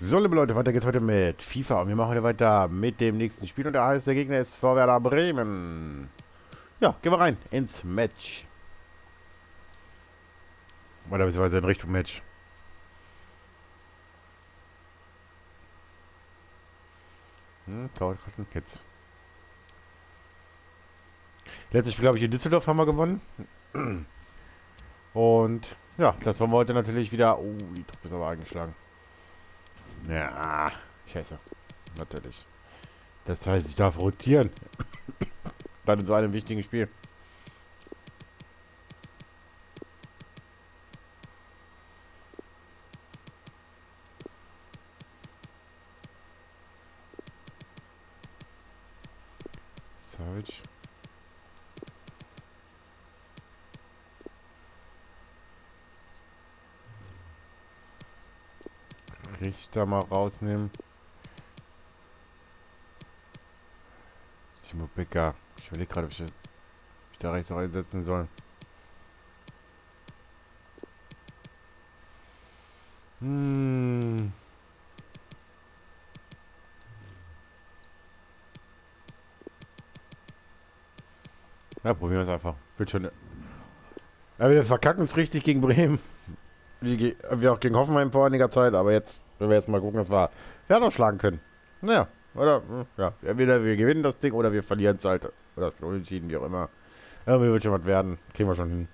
So, liebe Leute, weiter geht's heute mit FIFA und wir machen heute weiter mit dem nächsten Spiel und der heißt, der Gegner ist Vorwerder Bremen. Ja, gehen wir rein ins Match. Oder beziehungsweise in Richtung Match. Hm, dauert gerade jetzt. Letztes Spiel, glaube ich, in Düsseldorf haben wir gewonnen. Und ja, das wollen wir heute natürlich wieder... Oh, die Truppe ist aber eingeschlagen. Ja, scheiße. Natürlich. Das heißt, ich darf rotieren. Dann in so einem wichtigen Spiel. Richter mal rausnehmen. Timo Becker. Ich überlege gerade, ob ich, das, ob ich da rechts noch einsetzen soll. Hm. Ja, probieren wir es einfach. Wird schon. Ja, wir verkacken es richtig gegen Bremen. Wie wir auch gegen Hoffenheim vor einiger Zeit, aber jetzt, wenn wir jetzt mal gucken, dass wir Werder schlagen können. Naja, oder, ja, entweder wir gewinnen das Ding oder wir verlieren es halt. Oder unentschieden, wie auch immer. Irgendwie wird schon was werden. Kriegen wir schon hin.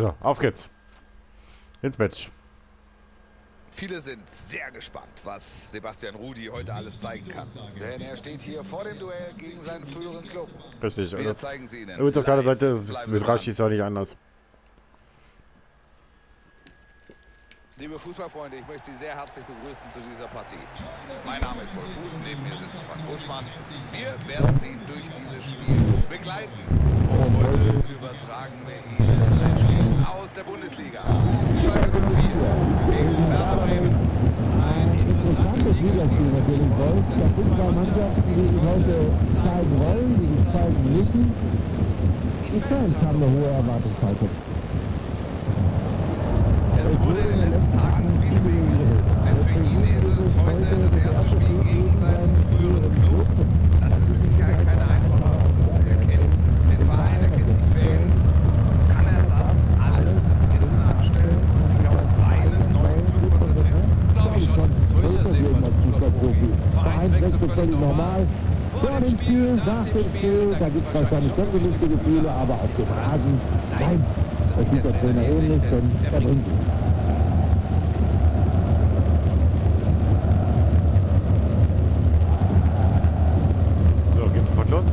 So, auf geht's. Ins Match. Viele sind sehr gespannt, was Sebastian Rudi heute alles zeigen kann. Denn er steht hier vor dem Duell gegen seinen früheren Club. Richtig. Wir zeigen sie Ihnen. Übrigens auf der Seite ist mit Raschis auch nicht anders. Liebe Fußballfreunde, ich möchte Sie sehr herzlich begrüßen zu dieser Partie. Mein Name ist Vollfuß, neben mir sitzt Frank Buschmann. Wir werden Sie durch dieses Spiel begleiten. Und heute übertragen wir Ihnen aus der Bundesliga. Schalke 04 gegen Werder Bremen. Ein interessantes Ligaspiel natürlich Wolf. Das sind zwei Mannschaften, die sich heute zeigen wollen, die sich zeigen müssen. Die Fans haben eine hohe Erwartungshaltung. Es wurde in den letzten Tagen viel geredet. Denn für ihn ist es heute das erste Spiel gegen seinen früheren Club. Das ist mit Sicherheit keine einfache Aufgabe. Er kennt den Verein, er kennt die Fans. Kann er das alles hinten anstellen und sich auf seinen neuen Club konzentrieren? Glaube ich schon. So ist er eben als Fußballprofi. Vereinswechsel völlig normal. Vor dem Spiel, dem Spiel, da gibt es wahrscheinlich schon gemischte Gefühle, aber auf dem Rasen, nein, das sieht der Trainer ähnlich, denn er bringt es. So, geht's sofort los.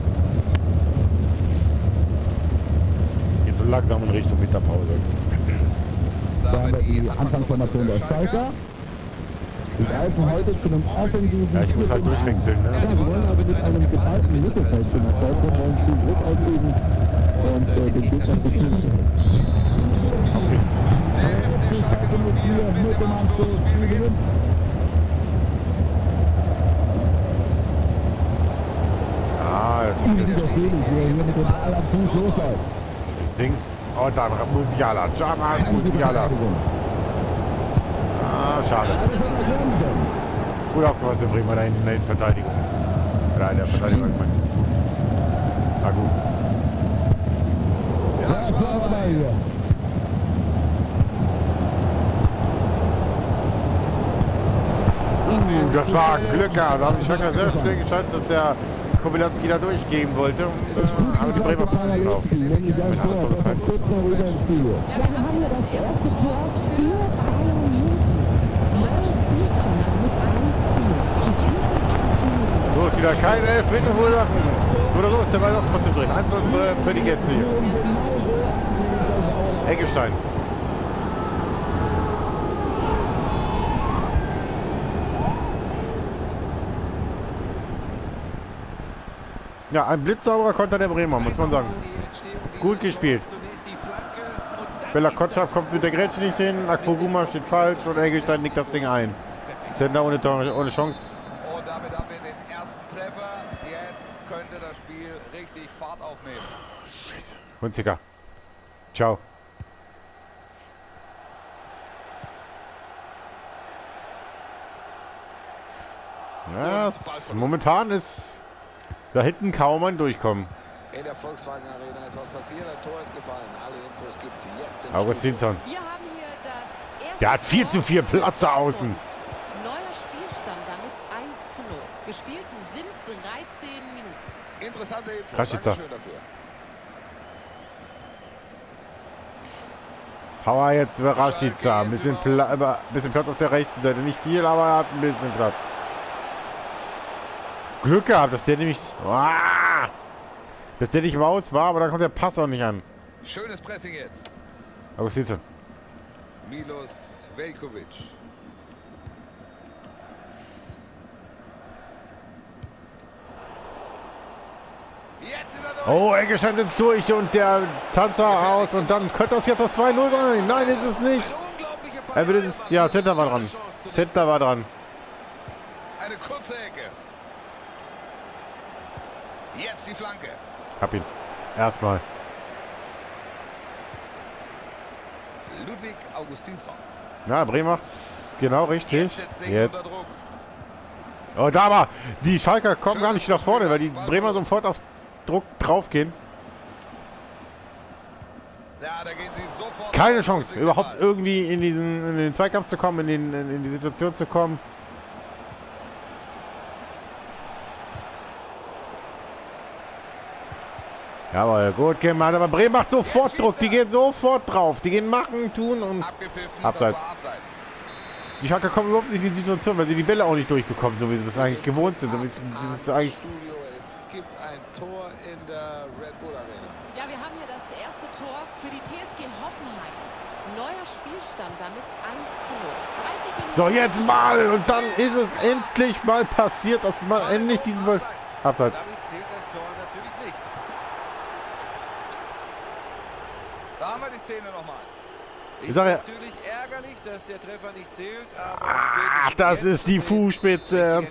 Geht so langsam in Richtung Winterpause. Da haben wir die Anfangsformation der Schalker. Die greifen heute zu einem offensiven Ja, ich muss halt durchwechseln, ne? Ja, wir wollen aber mit einem geballten Mittelfeld zum Erfolg kommen und viel Druck ausüben und äh, den Gegner beschützen. Auf geht's. Der FC Schalke 04 mit dem Anstoß Spielbeginn. Ah, das ist das Ding. Und dann Musiala. Jamal Musiala. Ah, schade. Gut aufgepasst, der Bremer da hinten in der Innenverteidigung. Oder in der Verteidigung, was man. Na gut. Ja, ich. Uh, das war Glück gehabt. Da haben die Schalker sehr schnell geschaltet, dass der Kobylanski da durchgehen wollte. Und, äh, aber die Bremer passen es drauf. Wenn alles so gefallen kurz los wieder. Kein Elfmeter wohl ab. Oder so ist der Ball noch trotzdem drin. 1 für die Gäste hier. Eggestein. Ja, ein blitzsauberer Konter der Bremer, muss man sagen. Gut gespielt. Bella Kotschaf kommt mit der Grätsche nicht hin, Akroguma steht falsch und Eggestein nickt das Ding ein. Sender ohne, ohne Chance Hunziker. Ciao. Ja, es, momentan ist da hinten kaum ein Durchkommen. In der Volkswagen Arena ist was passiert, ein Tor ist gefallen. Alle Infos gibt es jetzt im Augustinsson. Wir haben hier das erste Der hat viel Tor zu viel Platz da außen. Neuer Spielstand damit 1 zu 0. Gespielt sind 13 Minuten. Interessante Info. Dankeschön dafür. Power jetzt über Rashica. Ein bisschen, Pla bisschen Platz auf der rechten Seite. Nicht viel, aber er hat ein bisschen Platz. Glück gehabt, dass der nämlich. Ah, dass der nicht raus war, aber dann kommt der Pass auch nicht an. Schönes Pressing jetzt. Augustinsson. Milos Veljkovic. Jetzt ist er durch. Oh, Eggestein sitzt durch und der Tanzer aus und dann könnte das jetzt das 2-0 sein. Nein, ist es nicht. Er will es. Ja, Zentner war dran. Zentner war dran. Eine kurze Ecke. Jetzt die Flanke. Hab ihn. Erstmal. Ludwig Augustinsson. Ja, Bremen macht's genau richtig. Jetzt. Oh, da aber die Schalker kommen gar nicht nach vorne, weil die Bremer sofort auf Druck draufgehen. Da gehen. Keine Chance, überhaupt irgendwie in diesen in den Zweikampf zu kommen, in, den, in die Situation zu kommen. Jawohl, gut gemacht. Aber Bremen macht sofort Druck. Die gehen sofort drauf. Die gehen machen, tun und. Abseits. Die Schalker kommen überhaupt nicht in die Situation, weil sie die Bälle auch nicht durchbekommen, so wie sie das eigentlich gewohnt sind. So wie es, wie es eigentlich. Es gibt ein Tor in der Red Bull Arena. Ja, wir haben hier das erste Tor für die TSG Hoffenheim. Neuer Spielstand damit 1 zu 0. 30 Minuten. So, jetzt mal! Und dann ist es endlich mal passiert, dass man endlich diesen Ball. Abseits. Damit zählt das Tor natürlich nicht. Da haben wir die Szene nochmal. Ja, Natürlich ärgerlich, dass der Treffer nicht zählt, aber ach, das ist die Fußspitze.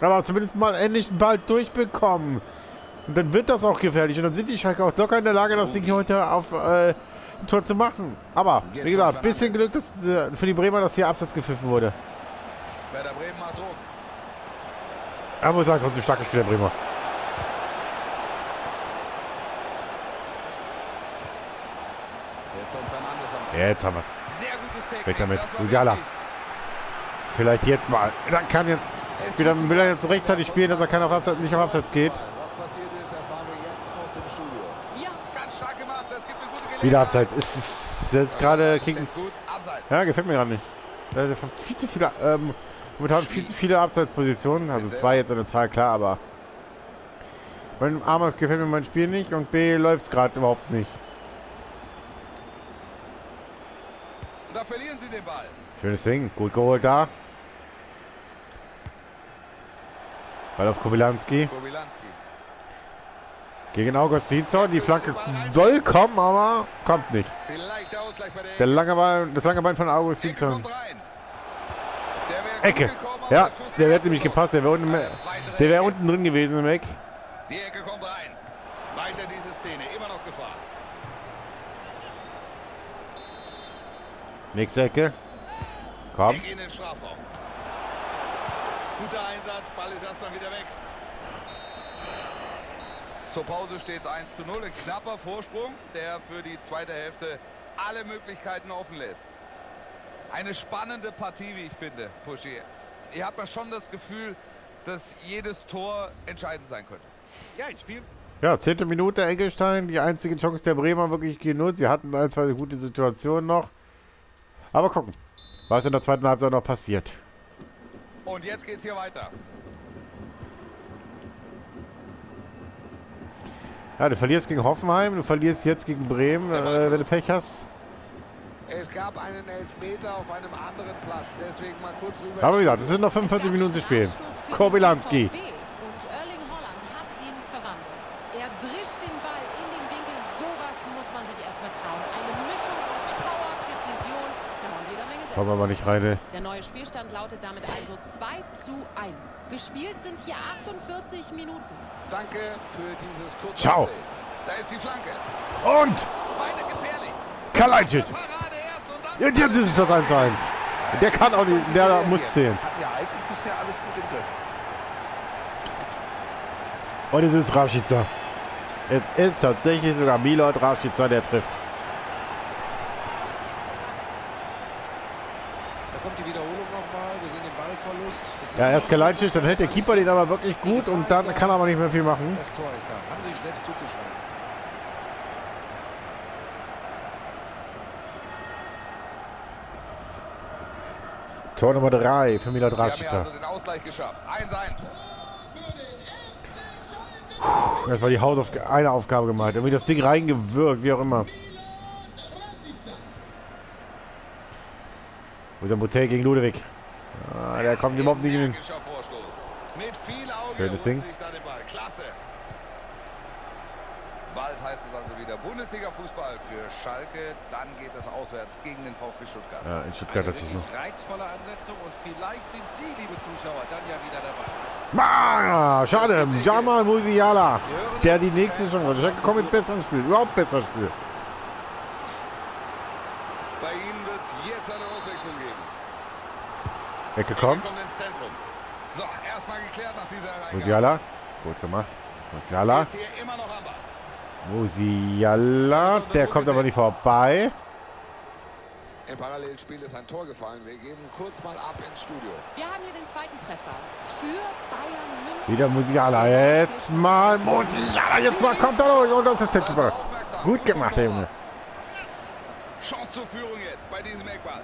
Aber zumindest mal endlich einen Ball durchbekommen. Und dann wird das auch gefährlich. Und dann sind die Schalke auch locker in der Lage, das Ding hier heute auf äh, Tor zu machen. Aber, wie gesagt, bisschen Glück dass, äh, für die Bremer, dass hier Absatz gepfiffen wurde. Werder Bremen macht Druck. Aber muss sagen, trotzdem stark gespielt, der Bremer. Jetzt hat haben wir es. Sehr gutes Technik. Weg damit. Musiala. Vielleicht jetzt mal. Dann kann jetzt. Wieder will er jetzt rechtzeitig spielen, dass er kein auf Abseits, nicht auf Abseits geht. Eine. Wieder Abseits. Ist, ist jetzt gerade abseits. Ja, gefällt mir gerade nicht. Äh, viel zu viele, ähm, momentan viel zu viele Abseitspositionen. Also zwei jetzt der Zahl, klar, aber. Mein A gefällt mir mein Spiel nicht und B läuft es gerade überhaupt nicht. Da verlieren sie den Ball. Schönes Ding, gut geholt da. Ball auf Kobylanski. Gegen Augustinsson. Die Flanke soll kommen, aber kommt nicht. Der lange Ball, das lange Bein von wäre Ecke. Ja, der hätte nämlich gepasst. Der wäre unten, der wäre unten drin gewesen im Eck. Die Ecke kommt rein. Weiter diese Szene. Immer noch Gefahr. Nächste Ecke. Kommt. gehen in den Strafraum. Guter Einsatz. Ball ist erstmal wieder weg. Zur Pause steht es 1 zu 0. Ein knapper Vorsprung, der für die zweite Hälfte alle Möglichkeiten offen lässt. Eine spannende Partie, wie ich finde, Puschi. Ihr habt ja schon das Gefühl, dass jedes Tor entscheidend sein könnte. Ja, ein Spiel Ja, zehnte Minute Engelstein. Die einzige Chance der Bremer wirklich genutzt. Sie hatten ein, zwei gute Situationen noch. Aber gucken, was in der zweiten Halbzeit noch passiert. Und jetzt geht's hier weiter. Ja, du verlierst gegen Hoffenheim, du verlierst jetzt gegen Bremen, äh, wenn du Pech hast. Es gab einen Elfmeter auf einem anderen Platz, deswegen mal kurz rüber. Aber wie gesagt, es sind noch 45 Minuten zu spielen. Kobylanski. Und Erling Holland hat ihn Kommen aber nicht rein, ey. Der neue Spielstand lautet damit also 2 zu 1. Gespielt sind hier 48 Minuten. Danke für dieses kurze Ciao. Update. Da ist die Flanke. Und Beide gefährlich. Kalajdzic. Und jetzt ist es das 1-1. Der kann auch nicht, der muss zählen. Ja eigentlich bisher alles gut im Griff. Und es ist Rashica. Es ist tatsächlich sogar Milot Rashica, der trifft. Da kommt die Wiederholung nochmal. Wir sehen den Ballverlust. Das Ja, erst Kalajdzic, dann hält der Keeper den aber wirklich gut und dann kann er aber nicht mehr viel machen. Das Tor ist da. Haben sich selbst zuzuschreiben. Tor Nummer 3 für hier Rashica. also den Ausgleich geschafft. 1-1. Das war die Hausaufgabe, eine Aufgabe gemacht. Irgendwie das Ding reingewirkt, wie auch immer. Wo ist der Motel gegen Ludewig? Ah, der kommt überhaupt nicht Vorstoß. Mit viel Auge Schönes Ding. Klasse. Bald heißt es also wieder Bundesliga-Fußball für Schalke. Dann geht es auswärts gegen den VfB Stuttgart. Ja, in Stuttgart Eine natürlich noch. reizvolle Ansetzung und vielleicht sind Sie, liebe Zuschauer, dann ja wieder dabei. Ah, schade. Jamal Musiala, der die nächste Chance hat. Schalke kommt mit besser ins Spiel. Überhaupt besser Spiel. Bei Ihnen wird es jetzt eine Auswechslung geben. Ecke kommt. So, erstmal geklärt nach dieser Reingabe. Musiala. Gut gemacht. Musiala. Musiala. Der kommt aber nicht vorbei. Im Parallelspiel ist ein Tor gefallen. Wir geben kurz mal ab ins Studio. Wir haben hier den zweiten Treffer für Bayern München. Wieder Musiala. Jetzt mal Musiala. Jetzt mal kommt er durch. Und das ist der Keeper. Gut gemacht, der Junge. Chance zur Führung jetzt bei diesem Eckball.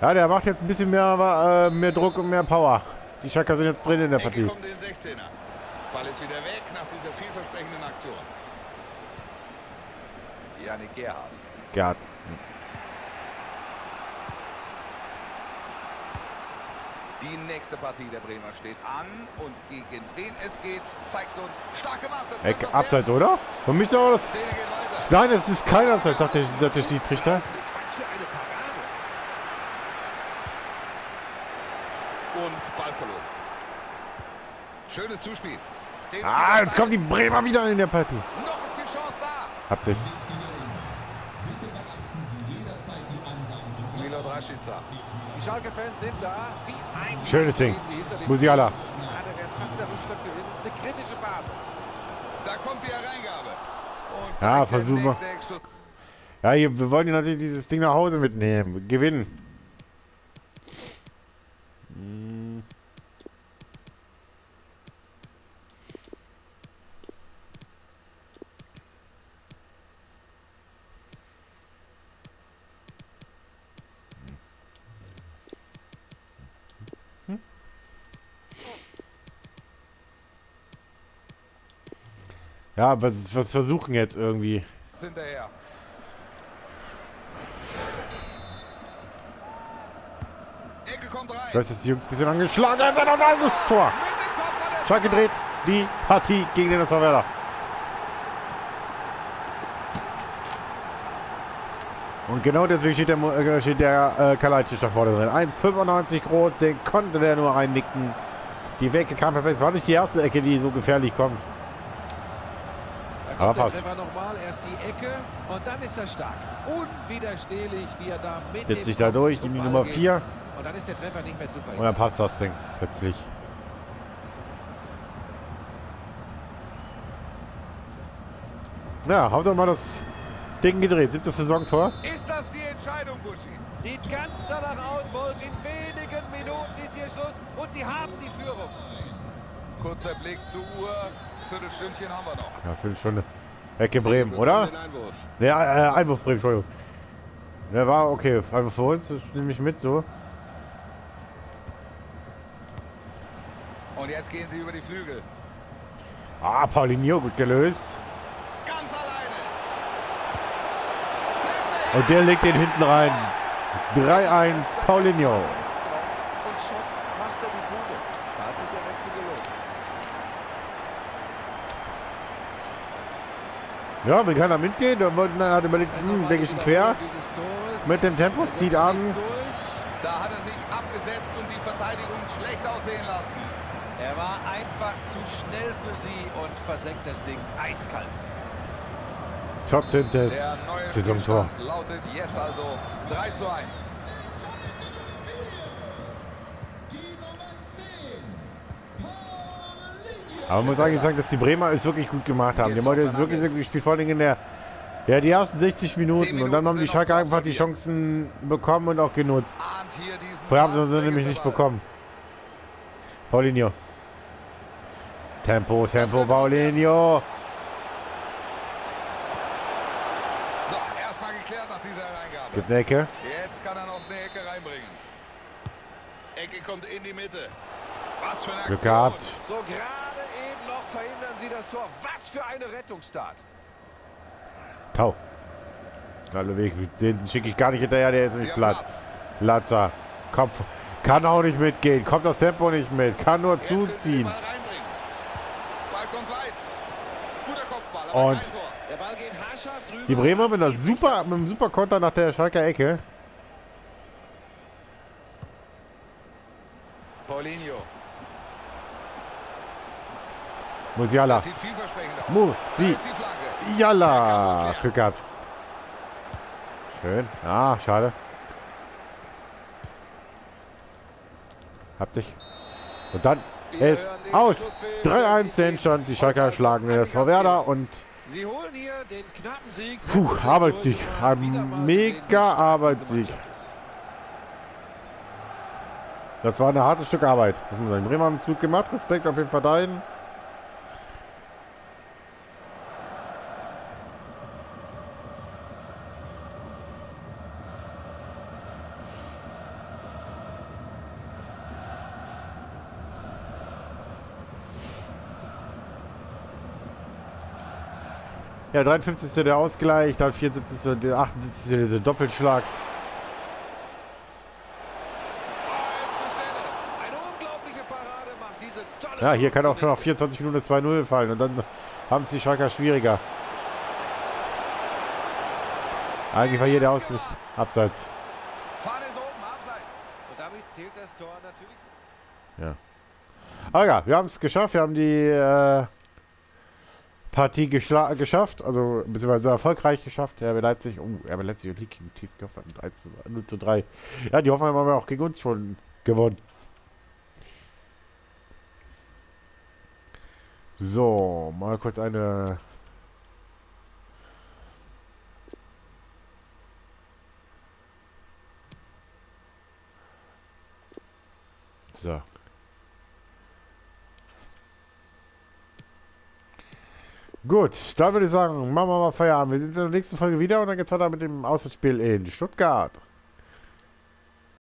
Ja, der macht jetzt ein bisschen mehr, äh, mehr Druck und mehr Power. Die Schalker sind jetzt drin in der Partie. kommt in den 16er. Ball ist wieder weg nach dieser vielversprechenden Aktion. Janik Gerhardt. Gerd. Die nächste Partie der Bremer steht an und gegen wen es geht, zeigt uns stark gemacht. Ecke, Abseits, oder? Für mich doch das. Nein, es ist kein Abseits, sagt der, sagt der Schiedsrichter. Was für eine Parade. Und Ballverlust. Schönes Zuspiel. Den Ah, jetzt kommt die Bremer wieder in der Partie. Noch ist die Chance da. Habt dich. Milot Rashica. Die Schalke-Fans sind da. Schönes Ding. Musiala. Ja, da kommt die Hereingabe. Ja, versuchen wir. Ja, hier, wir wollen hier natürlich dieses Ding nach Hause mitnehmen. Gewinnen. Ja, was, was versuchen jetzt irgendwie. Hinterher. Ecke kommt rein. Ich weiß, dass die Jungs ein bisschen angeschlagen sind, aber da ist das Tor. Schalke dreht die Partie gegen den SV Werder. Und genau deswegen steht der, äh, steht der äh, Kalajdzic da vorne drin. 1,95 groß, den konnte der nur reinnicken. Die Ecke kam perfekt. Es war nicht die erste Ecke, die so gefährlich kommt. Aber passt. Treffer nochmal. Erst die Ecke und dann ist er stark. Unwiderstehlich, wie er da mit Setzt dem sich da durch, die Nummer geht. 4 Und dann ist der Treffer nicht mehr zu und verhindern. dann passt das Ding plötzlich. Ja, haut doch mal das Ding gedreht. Siebtes Saisontor. Ist das die Entscheidung, Buschi? Sieht ganz danach aus, Wolf. In wenigen Minuten ist hier Schluss und sie haben die Führung. Kurzer Blick zur Uhr. Viertelstündchen haben wir noch. Ja, Viertelstunde. Ecke Bremen, oder? Ja, äh, Einwurf Bremen, Entschuldigung. Der war okay. Einwurf für uns, das nehme ich mit so. Und jetzt gehen sie über die Flügel. Ah, Paulinho, gut gelöst. Ganz alleine. Und der legt den hinten rein. 3-1, Paulinho. Und schon macht er die Bude. Da hat sich der Wechsel gelohnt. Ja, will keiner mitgehen. Der wollte, hat überlegt, hm, denke ich quer. Dieses Tores. Mit dem Tempo, zieht an. Da hat er sich abgesetzt und die Verteidigung schlecht aussehen lassen. Er war einfach zu schnell für sie und versenkt das Ding eiskalt. 14. Der neue Saisontor. Lautet jetzt also 3 zu 1. Aber man muss eigentlich sagen, dass die Bremer es wirklich gut gemacht haben. Die haben heute wirklich sehr gut gespielt, vor allem in der, ja, die ersten 60 Minuten. Und dann haben die Schalke einfach die Chancen bekommen und auch genutzt. Vorher haben sie sie nämlich nicht bekommen. Paulinho. Tempo, Tempo, Paulinho. So, erstmal geklärt nach dieser Hereingabe. Gibt eine Ecke. Jetzt kann er noch eine Ecke reinbringen. Ecke kommt in die Mitte. Was für eine Aktion. Glück gehabt. So gerade eben noch verhindern sie das Tor. Was für eine Rettungstat. Tau. Hallo Weg, den schicke ich gar nicht hinterher, der ist nicht platt. Platz. Latzer. Kopf. Kann auch nicht mitgehen. Kommt das Tempo nicht mit. Kann nur Jetzt zuziehen. Und. Die Bremer mit, einer super, mit einem super Konter nach der Schalker Ecke. Paulinho. Musiala. Das sieht vielversprechend aus. Da ist die Flanke. Musiala. Glück gehabt. Schön. Ah, schade. Hab dich. Und dann ist aus. 3-1 der Endstand. Die Schalker schlagen das vor Werder und Sie holen hier den knappen Sieg. Puh, Arbeitssieg. Ein mal mega Arbeitssieg. das war ein hartes Stück Arbeit. Bremer haben es gut gemacht. Respekt auf jeden Fall dahin. Ja, 53. der Ausgleich, dann 74. der 78. dieser Doppelschlag. Ja, hier kann auch schon nach zunichte. 24 Minuten das 2-0 fallen und dann haben es die Schalker schwieriger. Eigentlich war hier der Ausgleich abseits. Natürlich. Aber ja, wir haben es geschafft. Wir haben die äh, Partie geschafft, also beziehungsweise erfolgreich geschafft. RB Leipzig, oh, RB Leipzig und Leaking Tiesgoffer 3 zu 0 zu 3. Ja, die Hoffenheim haben ja auch gegen uns schon gewonnen. So, mal kurz eine. So. Gut, dann würde ich sagen, machen wir mal Feierabend. Wir sehen uns in der nächsten Folge wieder und dann geht's weiter mit dem Auswärtsspiel in Stuttgart.